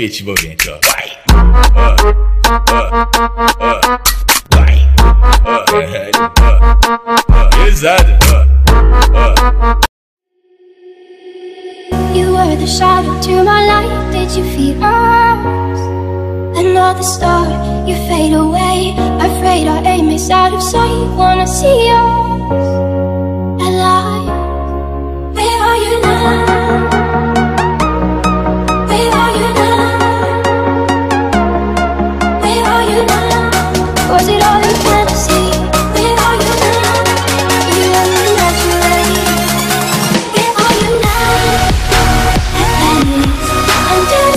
Efetivamente, ó. Vai! Vai! Pesado! You were the shadow to my light. Did you feel us? Another star, you fade away. Afraid our aim is out of sight. Wanna see us?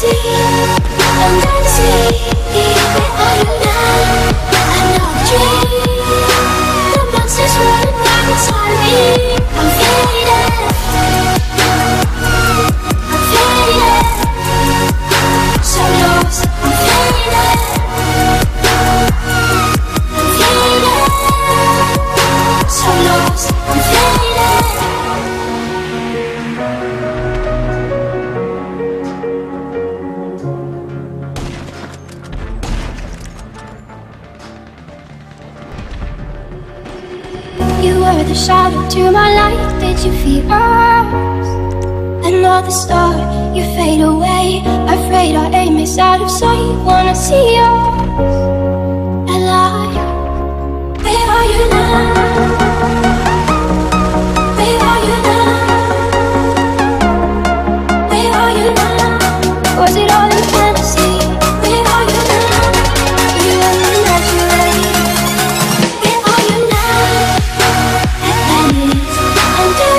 see you, I'm gonna see you were the shadow to my light. Did you feel us? Another star, you fade away. Afraid our aim is out of sight. Wanna see us?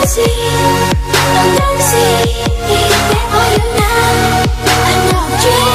riêng, đón đón riêng, để mỗi đứa nào anh ngọc riêng.